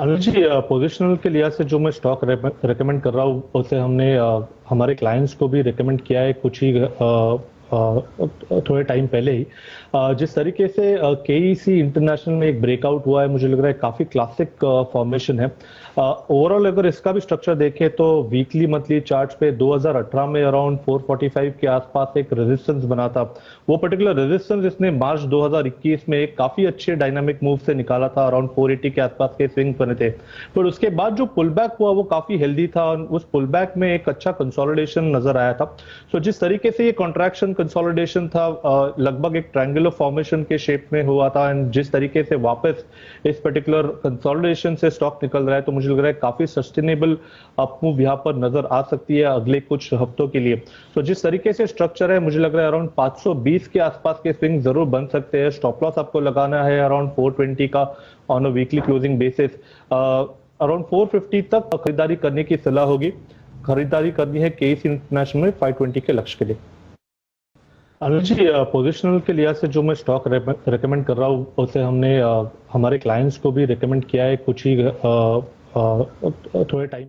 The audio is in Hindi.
अनुज जी पोजिशनल के लिहाज से जो मैं स्टॉक रेकमेंड कर रहा हूँ, उसे हमने हमारे क्लाइंट्स को भी रेकमेंड किया है कुछ ही थोड़े टाइम पहले ही। जिस तरीके से के सी इंटरनेशनल में एक ब्रेकआउट हुआ है, मुझे लग रहा है काफ़ी क्लासिक फॉर्मेशन है। ओवरऑल अगर इसका भी स्ट्रक्चर देखें तो वीकली मंथली चार्ट पे 2018 में अराउंड 445 के आसपास एक रेजिस्टेंस बना था। वो पर्टिकुलर रेजिस्टेंस इसने मार्च 2021 में एक काफ़ी अच्छे डायनामिक मूव से निकाला था अराउंड 480 के आसपास के स्विंग बने थे। पर उसके बाद जो पुल बैक हुआ, वो काफ़ी हेल्दी था उस पुल बैक में एक अच्छा कंसोलिडेशन नज़र आया था। सो जिस तरीके से ये कॉन्ट्रैक्शन कंसोलिडेशन था लगभग एक ट्रायंगुलर फॉर्मेशन के शेप में हुआ था एंड जिस तरीके से वापस इस पर्टिकुलर कंसोलिडेशन से स्टॉक निकल रहा है तो मुझे लग रहा है काफ़ी सस्टेनेबल अपमूव यहाँ पर नज़र आ सकती है अगले कुछ हफ्तों के लिए। तो जिस तरीके से स्ट्रक्चर है, मुझे लग रहा है अराउंड 520 के आसपास के स्विंग ज़रूर बन सकते हैं। स्टॉप लॉस आपको लगाना है अराउंड 420 का on a weekly closing basis around 450 तक खरीदारी करने की सलाह होगी। खरीदारी करनी है केस इंटरनेशनल में 520 के लक्ष्य के लिए। अनुज जी पोजिशनल के लिहाज से जो मैं स्टॉक रिकमेंड कर रहा हूँ, उसे हमने हमारे क्लाइंट्स को भी रिकमेंड किया है कुछ ही थोड़े टाइम